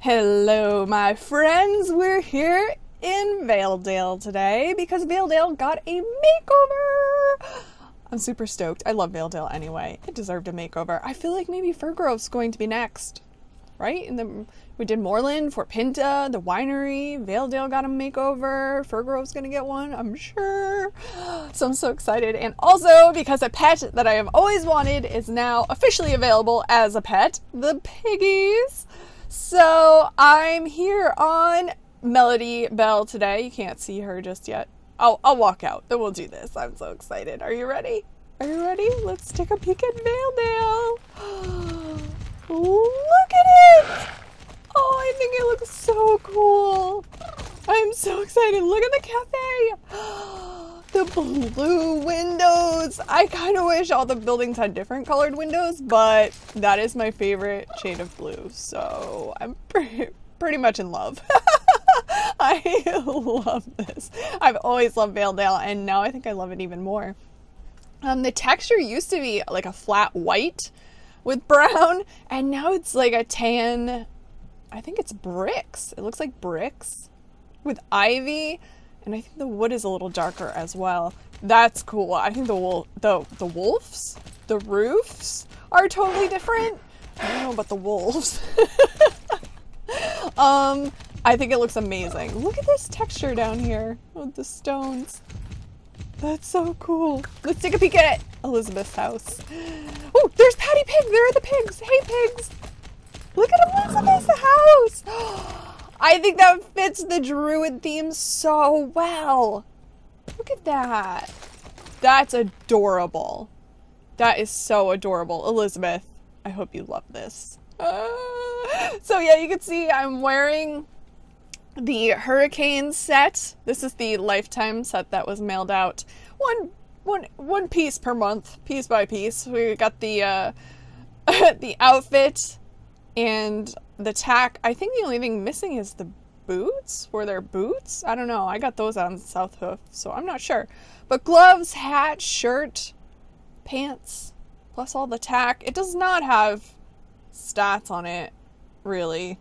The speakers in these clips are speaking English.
Hello, my friends. We're here in Valedale today because Valedale got a makeover. I'm super stoked. I love Valedale anyway. It deserved a makeover. I feel like maybe Firgrove's going to be next, right? And then we did Moorland, Fort Pinta, the winery. Valedale got a makeover. Firgrove's gonna get one, I'm sure. So I'm so excited. And also because a pet that I have always wanted is now officially available as a pet, the piggies. So I'm here on Melodybelle today. You can't see her just yet. I'll, I'll walk out, then we'll do this. I'm so excited. Are you ready? Are you ready? Let's take a peek at Valedale. Look at it! Oh, I think it looks so cool. I'm so excited. Look at the cafe. Blue windows. I kind of wish all the buildings had different colored windows, but that is my favorite shade of blue. So I'm pretty, pretty much in love. I love this. I've always loved Valedale, and now I think I love it even more. Um, the texture used to be like a flat white with brown, and now it's like a tan I think it's bricks. It looks like bricks with ivy, and I think the wood is a little darker as well. That's cool. I think the wool, the the wolves, the roofs are totally different. I don't know about the wolves. um, I think it looks amazing. Look at this texture down here with the stones. That's so cool. Let's take a peek at. Elizabeth's house. Oh, there's Patty Pig. There are the pigs. Hey, pigs. Look at Elizabeth's house! I think that fits the druid theme so well. Look at that. That's adorable. That is so adorable. Elizabeth, I hope you love this. Uh, so yeah, you can see I'm wearing the Hurricane set. This is the lifetime set that was mailed out one one one piece per month, piece by piece. We got the uh, the outfit and the tack, I think the only thing missing is the boots. Were there boots? I don't know. I got those on South Hoof, so I'm not sure. But gloves, hat, shirt, pants, plus all the tack. It does not have stats on it, really.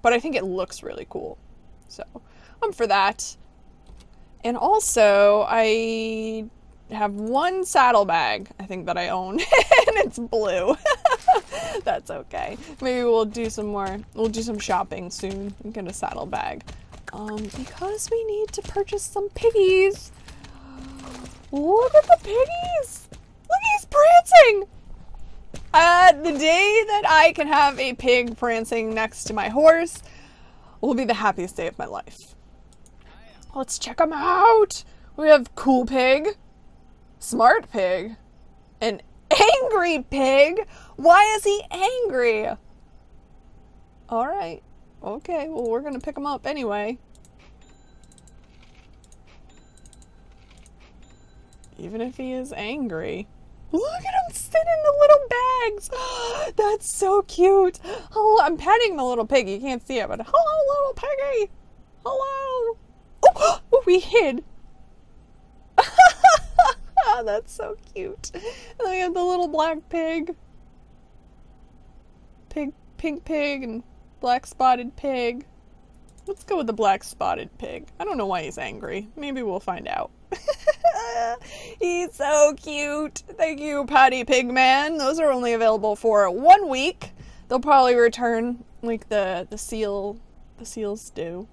But I think it looks really cool. So I'm for that. And also, I have one saddlebag, I think, that I own, and it's blue. That's okay. Maybe we'll do some more, we'll do some shopping soon and get a saddlebag. Um, because we need to purchase some piggies. Look at the piggies! Look, he's prancing! Uh, the day that I can have a pig prancing next to my horse will be the happiest day of my life. Let's check them out! We have Cool Pig, Smart Pig, an Angry Pig. Why is he angry? All right. Okay, well, we're to pick him up anyway. Even if he is angry. Look at him sitting in the little bags. That's so cute. Oh, I'm petting the little piggy. You can't see it, but hello, little piggy. Hello. Oh, oh we hid. That's so cute. And then we have the little black pig. Pig, pink pig, and black spotted pig. Let's go with the black spotted pig. I don't know why he's angry. Maybe we'll find out. he's so cute. Thank you, Patty Pigman. Those are only available for one week. They'll probably return like the the seal the seals do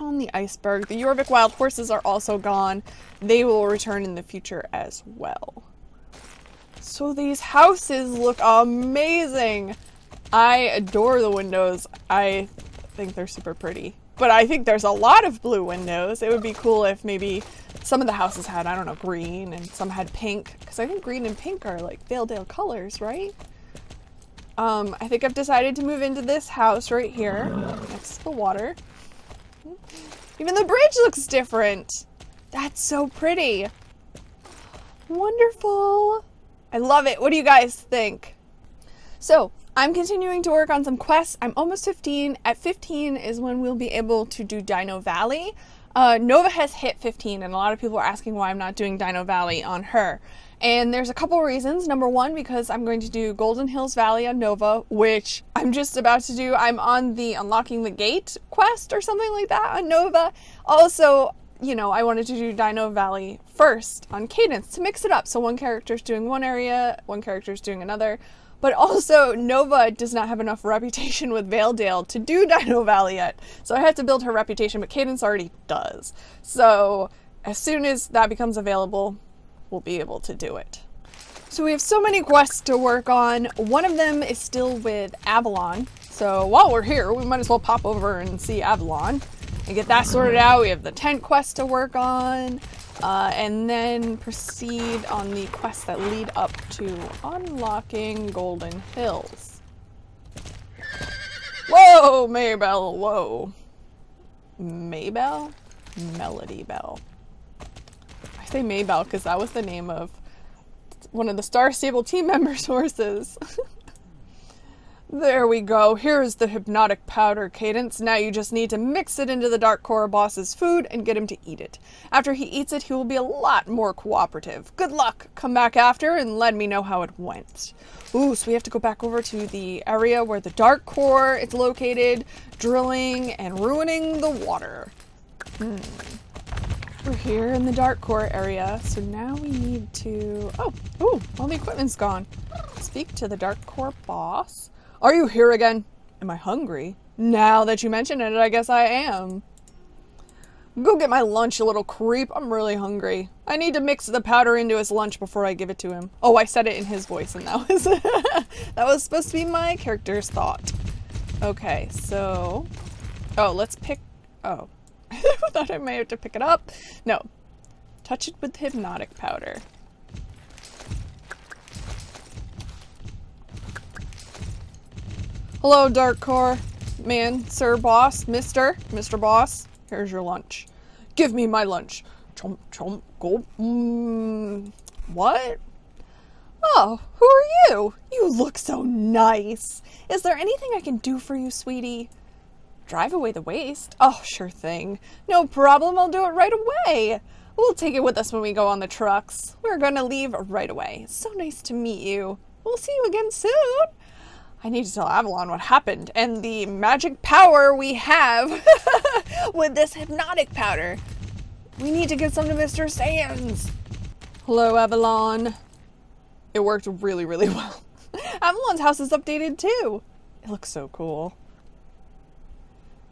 on the iceberg. The Jorvik wild horses are also gone. They will return in the future as well. So these houses look amazing. I adore the windows. I think they're super pretty. But I think there's a lot of blue windows. It would be cool if maybe some of the houses had, I don't know, green and some had pink. Because I think green and pink are like Valedale colors, right? Um, I think I've decided to move into this house right here, next to the water. Even the bridge looks different. That's so pretty. Wonderful. I love it. What do you guys think? So, I'm continuing to work on some quests. I'm almost 15. At 15 is when we'll be able to do Dino Valley. Uh, Nova has hit 15, and a lot of people are asking why I'm not doing Dino Valley on her. And there's a couple reasons. Number one, because I'm going to do Golden Hills Valley on Nova, which I'm just about to do. I'm on the Unlocking the Gate quest or something like that on Nova. Also, you know, I wanted to do Dino Valley first on Cadence to mix it up. So one character's doing one area, one character's doing another. But also, Nova does not have enough reputation with Valedale to do Dino Valley yet. So I have to build her reputation, but Cadence already does. So as soon as that becomes available, we'll be able to do it. So we have so many quests to work on. One of them is still with Avalon. So while we're here, we might as well pop over and see Avalon and get that sorted out. We have the tent quest to work on. Uh, and then proceed on the quests that lead up to unlocking Golden Hills. Whoa, Maybell, whoa. Maybell? Melodybelle say Maybell because that was the name of one of the Star Stable team members' horses. there we go. Here's the hypnotic powder cadence. Now you just need to mix it into the Dark Core boss's food and get him to eat it. After he eats it, he will be a lot more cooperative. Good luck. Come back after and let me know how it went. Ooh, so we have to go back over to the area where the Dark Core is located, drilling and ruining the water. Hmm. We're here in the dark core area, so now we need to... Oh, ooh, all the equipment's gone. Speak to the dark core boss. Are you here again? Am I hungry? Now that you mention it, I guess I am. Go get my lunch, you little creep. I'm really hungry. I need to mix the powder into his lunch before I give it to him. Oh, I said it in his voice, and that was that was supposed to be my character's thought. Okay, so oh, let's pick. Oh, thought I might have to pick it up. No. Touch it with hypnotic powder. Hello, Dark Core. Man, sir, boss, mister, Mr. Boss. Here's your lunch. Give me my lunch. Chomp, chomp, go. Mm, what? Oh, who are you? You look so nice. Is there anything I can do for you, sweetie? Drive away the waste? Oh, sure thing. No problem, I'll do it right away. We'll take it with us when we go on the trucks. We're gonna leave right away. So nice to meet you. We'll see you again soon. I need to tell Avalon what happened and the magic power we have with this hypnotic powder. We need to get some to Mr. Sands. Hello, Avalon. It worked really, really well. Avalon's house is updated too. It looks so cool.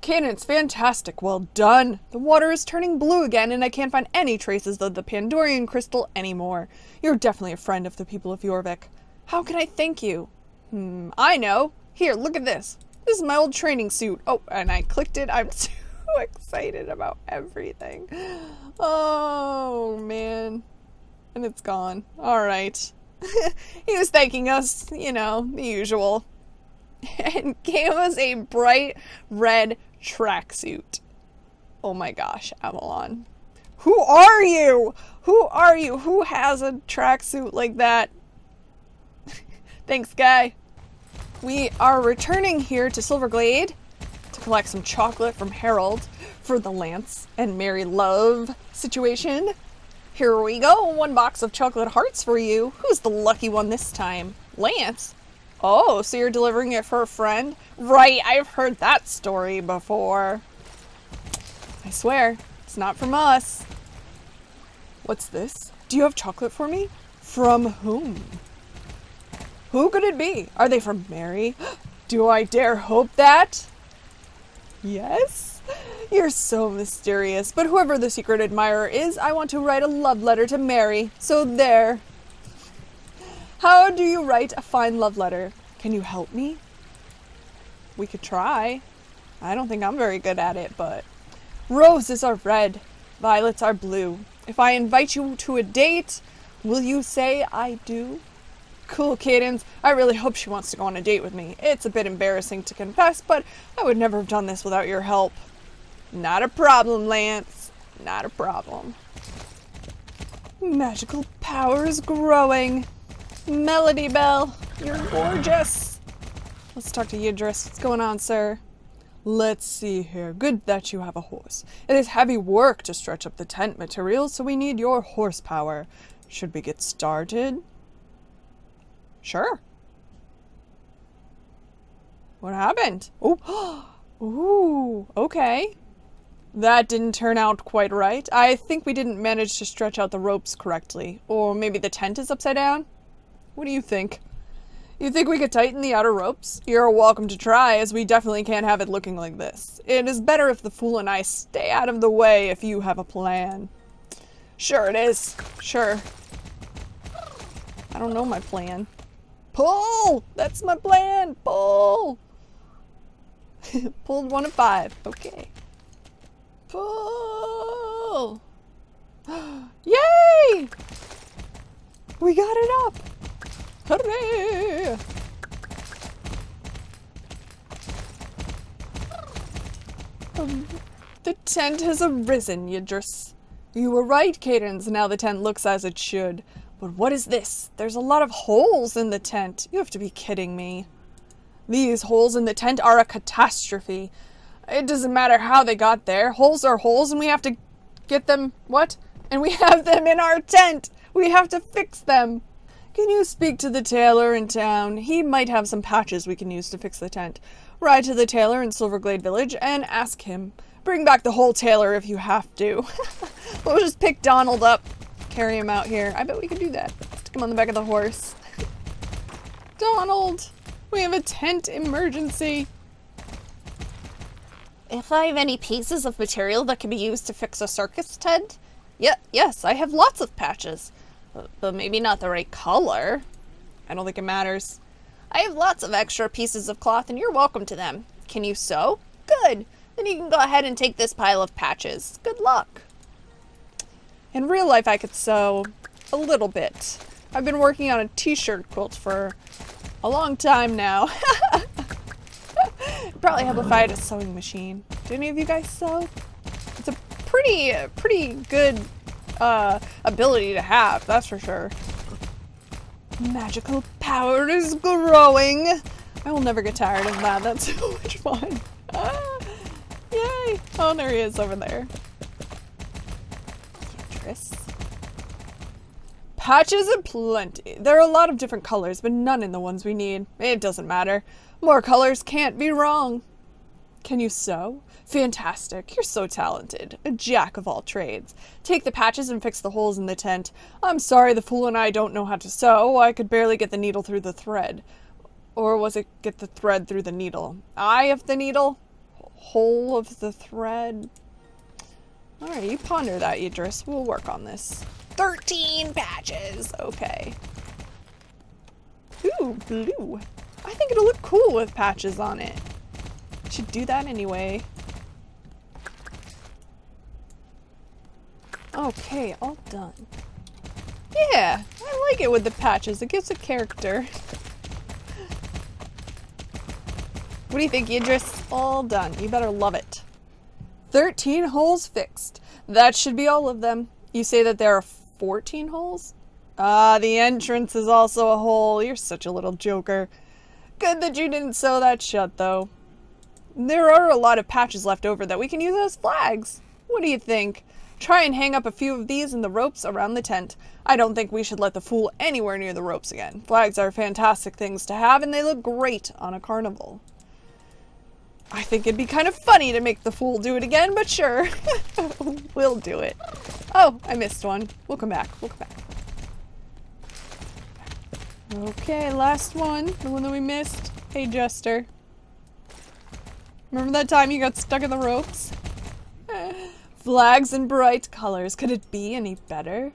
Cadence, fantastic, well done. The water is turning blue again and I can't find any traces of the Pandorian crystal anymore. You're definitely a friend of the people of Jorvik. How can I thank you? Hmm, I know. Here, look at this. This is my old training suit. Oh, and I clicked it. I'm too excited about everything. Oh, man. And it's gone. Alright. he was thanking us, you know, the usual. And gave us a bright red tracksuit. Oh my gosh, Avalon. Who are you? Who are you? Who has a tracksuit like that? Thanks, guy. We are returning here to Silverglade to collect some chocolate from Harold for the Lance and Mary Love situation. Here we go, one box of chocolate hearts for you. Who's the lucky one this time? Lance? Oh, so you're delivering it for a friend? Right, I've heard that story before. I swear, it's not from us. What's this? Do you have chocolate for me? From whom? Who could it be? Are they from Mary? Do I dare hope that? Yes? You're so mysterious, but whoever the secret admirer is, I want to write a love letter to Mary. So there. How do you write a fine love letter? Can you help me? We could try. I don't think I'm very good at it, but... Roses are red, violets are blue. If I invite you to a date, will you say I do? Cool, Cadence. I really hope she wants to go on a date with me. It's a bit embarrassing to confess, but I would never have done this without your help. Not a problem, Lance. Not a problem. Magical power is growing. Melodybelle, you're gorgeous. Let's talk to Ydris. What's going on, sir? Let's see here. Good that you have a horse. It is heavy work to stretch up the tent materials, so we need your horsepower. Should we get started? Sure. What happened? Oh, ooh, okay. That didn't turn out quite right. I think we didn't manage to stretch out the ropes correctly. Or maybe the tent is upside down? What do you think? You think we could tighten the outer ropes? You're welcome to try, as we definitely can't have it looking like this. It is better if the fool and I stay out of the way if you have a plan. Sure it is. Sure. I don't know my plan. Pull! That's my plan! Pull! Pulled one of five. Okay. Pull! Yay! We got it up! Hooray! Um, the tent has arisen, Ydris. You were right, Cadence. Now the tent looks as it should. But what is this? There's a lot of holes in the tent. You have to be kidding me. These holes in the tent are a catastrophe. It doesn't matter how they got there. Holes are holes and we have to get them, what? And we have them in our tent. We have to fix them. Can you speak to the tailor in town? He might have some patches we can use to fix the tent. Ride to the tailor in Silverglade Village and ask him. Bring back the whole tailor if you have to. we'll just pick Donald up, carry him out here. I bet we could do that. Stick him on the back of the horse. Donald! We have a tent emergency. If I have any pieces of material that can be used to fix a circus tent? Yeah, yes, I have lots of patches. But, maybe not the right color. I don't think it matters. I have lots of extra pieces of cloth and you're welcome to them. Can you sew? Good. Then you can go ahead and take this pile of patches. Good luck. In real life, I could sew a little bit. I've been working on a t-shirt quilt for a long time now. Probably help if I had a sewing machine. Do any of you guys sew? It's a pretty, pretty good uh, ability to have, that's for sure. Magical power is growing. I will never get tired of that. That's so much fun. Ah, yay. Oh, there he is over there. Tris. Patches aplenty. There are a lot of different colors, but none in the ones we need. It doesn't matter. More colors can't be wrong. Can you sew? Fantastic. You're so talented. A jack of all trades. Take the patches and fix the holes in the tent. I'm sorry the fool and I don't know how to sew. I could barely get the needle through the thread. Or was it get the thread through the needle? Eye of the needle? Hole of the thread? Alright, you ponder that, Ydris. We'll work on this. 13 patches! Okay. Ooh, blue. I think it'll look cool with patches on it. Should do that anyway. Okay, all done. Yeah, I like it with the patches. It gives a character. what do you think, Ydris? All done. You better love it. 13 holes fixed. That should be all of them. You say that there are 14 holes? Ah, the entrance is also a hole. You're such a little joker. Good that you didn't sew that shut, though. There are a lot of patches left over that we can use as flags. What do you think? Try and hang up a few of these in the ropes around the tent. I don't think we should let the fool anywhere near the ropes again. Flags are fantastic things to have and they look great on a carnival. I think it'd be kind of funny to make the fool do it again, but sure. we'll do it. Oh, I missed one. We'll come back. We'll come back. Okay, last one. The one that we missed. Hey, Jester. Remember that time you got stuck in the ropes? Flags in bright colors. Could it be any better?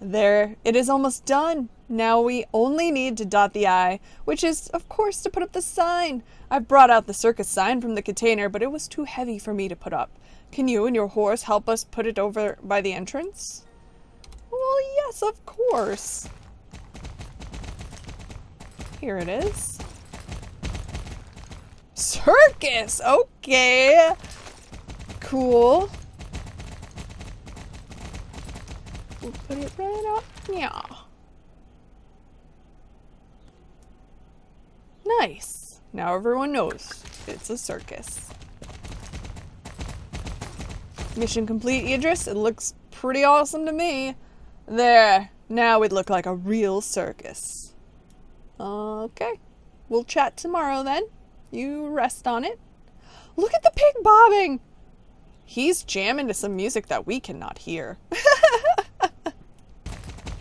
There, it is almost done. Now we only need to dot the I, which is, of course, to put up the sign. I brought out the circus sign from the container, but it was too heavy for me to put up. Can you and your horse help us put it over by the entrance? Well, yes, of course. Here it is. Circus! Okay. Cool. We'll put it right up. Yeah. Nice. Now everyone knows it's a circus. Mission complete, Ydris. It looks pretty awesome to me. There. Now we'd look like a real circus. Okay. We'll chat tomorrow then. You rest on it. Look at the pig bobbing! He's jamming to some music that we cannot hear.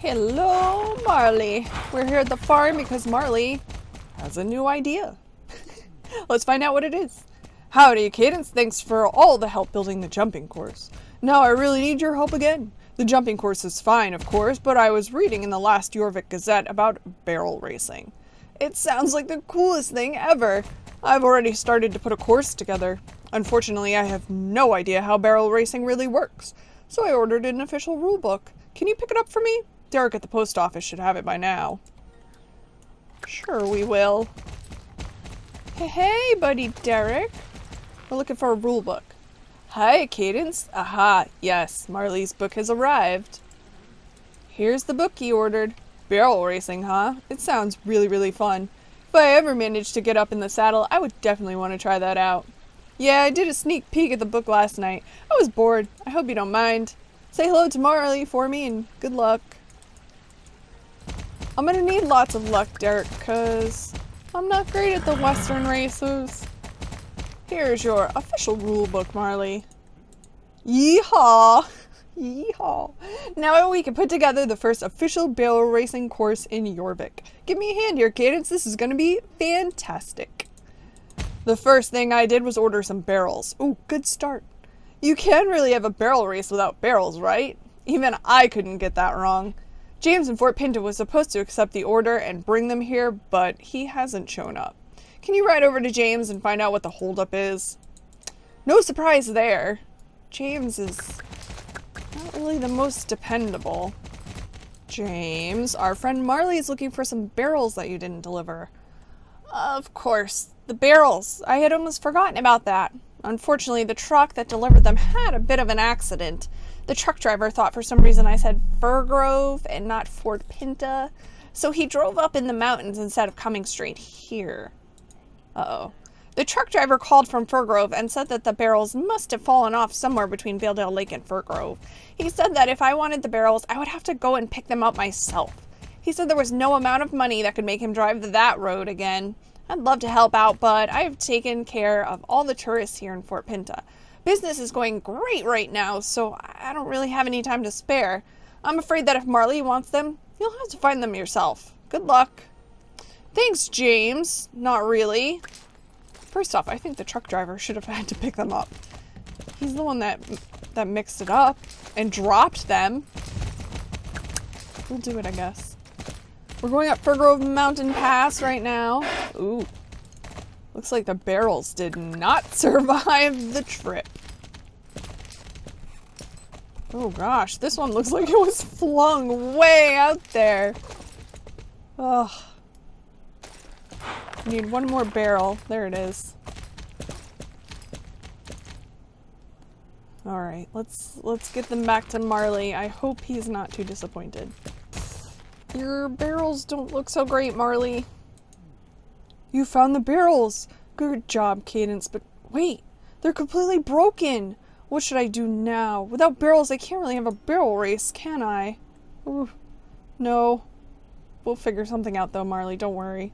Hello, Marley. We're here at the farm because Marley has a new idea. Let's find out what it is. Howdy, Cadence. Thanks for all the help building the jumping course. Now I really need your help again. The jumping course is fine, of course, but I was reading in the last Jorvik Gazette about barrel racing. It sounds like the coolest thing ever. I've already started to put a course together. Unfortunately, I have no idea how barrel racing really works, so I ordered an official rulebook. Can you pick it up for me? Derek at the post office should have it by now. Sure we will. Hey, hey, buddy Derek. We're looking for a rule book. Hi, Cadence. Aha, yes, Marley's book has arrived. Here's the book he ordered. Barrel racing, huh? It sounds really, really fun. If I ever managed to get up in the saddle, I would definitely want to try that out. Yeah, I did a sneak peek at the book last night. I was bored. I hope you don't mind. Say hello to Marley for me and good luck. I'm gonna need lots of luck, Derek, cause I'm not great at the western races. Here's your official rulebook, Marley. Yeehaw! Yeehaw! Now we can put together the first official barrel racing course in Jorvik. Give me a hand here, Cadence. This is gonna be fantastic. The first thing I did was order some barrels. Ooh, good start. You can really have a barrel race without barrels, right? Even I couldn't get that wrong. James in Fort Pinta was supposed to accept the order and bring them here, but he hasn't shown up. Can you ride over to James and find out what the holdup is? No surprise there. James is not really the most dependable. James, our friend Marley is looking for some barrels that you didn't deliver. Of course, the barrels. I had almost forgotten about that. Unfortunately, the truck that delivered them had a bit of an accident. The truck driver thought for some reason I said Firgrove and not Fort Pinta, so he drove up in the mountains instead of coming straight here. Uh-oh. The truck driver called from Firgrove and said that the barrels must have fallen off somewhere between Valedale Lake and Fir Grove. He said that if I wanted the barrels, I would have to go and pick them up myself. He said there was no amount of money that could make him drive that road again. I'd love to help out, but I've taken care of all the tourists here in Fort Pinta. Business is going great right now, so I don't really have any time to spare. I'm afraid that if Marley wants them, you'll have to find them yourself. Good luck. Thanks, James. Not really. First off, I think the truck driver should have had to pick them up. He's the one that that mixed it up and dropped them. We'll do it, I guess. We're going up Firgrove Mountain Pass right now. Ooh. Looks like the barrels did not survive the trip. Oh gosh, this one looks like it was flung way out there. Ugh. Need one more barrel. There it is. Alright, let's let's get them back to Marley. I hope he's not too disappointed. Your barrels don't look so great, Marley. You found the barrels! Good job, Cadence, but wait, they're completely broken! What should I do now? Without barrels, I can't really have a barrel race, can I? Ooh, no. We'll figure something out though, Marley, don't worry.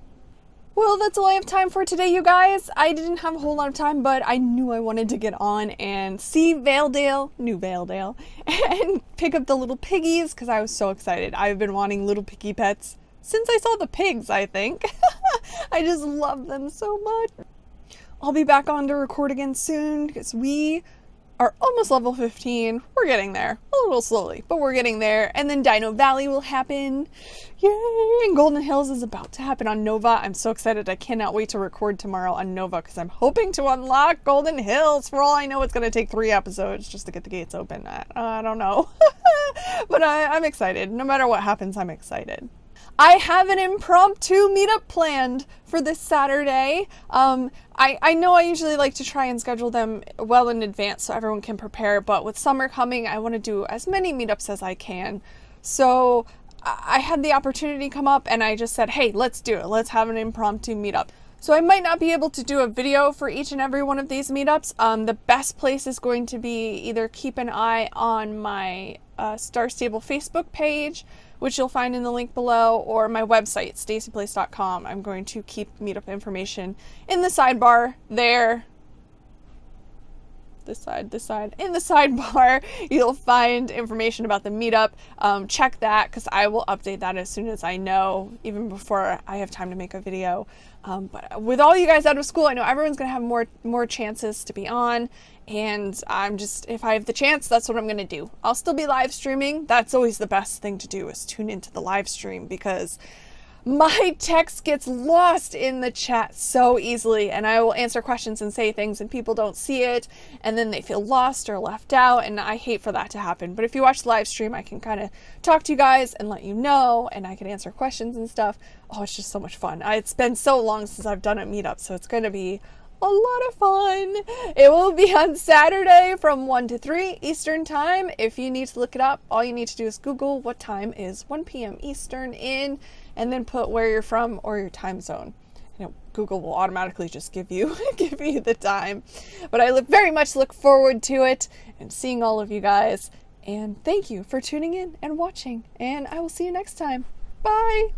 Well, that's all I have time for today, you guys. I didn't have a whole lot of time, but I knew I wanted to get on and see Valedale, New Valedale, and pick up the little piggies because I was so excited. I've been wanting little piggy pets since I saw the pigs, I think. I just love them so much. I'll be back on to record again soon because we are almost level 15. We're getting there. A little slowly, but we're getting there. And then Dino Valley will happen. Yay! And Golden Hills is about to happen on Nova. I'm so excited. I cannot wait to record tomorrow on Nova because I'm hoping to unlock Golden Hills. For all I know, it's going to take three episodes just to get the gates open. I, I don't know. but I, I'm excited. No matter what happens, I'm excited. I have an impromptu meetup planned for this Saturday. Um, I, I know I usually like to try and schedule them well in advance so everyone can prepare, but with summer coming, I want to do as many meetups as I can. So I had the opportunity come up and I just said, hey, let's do it. Let's have an impromptu meetup. So I might not be able to do a video for each and every one of these meetups. Um, the best place is going to be either keep an eye on my uh, Star Stable Facebook page, which you'll find in the link below, or my website, stacyplace.com. I'm going to keep meetup information in the sidebar there this side, this side. In the sidebar, you'll find information about the meetup. Um, check that because I will update that as soon as I know, even before I have time to make a video. Um, but with all you guys out of school, I know everyone's gonna have more more chances to be on, and I'm just if I have the chance, that's what I'm gonna do. I'll still be live streaming. That's always the best thing to do is tune into the live stream because my text gets lost in the chat so easily and I will answer questions and say things and people don't see it and then they feel lost or left out and I hate for that to happen. But if you watch the live stream, I can kind of talk to you guys and let you know and I can answer questions and stuff. Oh, it's just so much fun. It's been so long since I've done a meetup, so it's going to be a lot of fun. It will be on Saturday from 1 to 3 Eastern Time. If you need to look it up, all you need to do is Google what time is 1 p.m. Eastern in and then put where you're from or your time zone. You know, Google will automatically just give you give you the time. But I look very much look forward to it and seeing all of you guys. And thank you for tuning in and watching. And I will see you next time. Bye.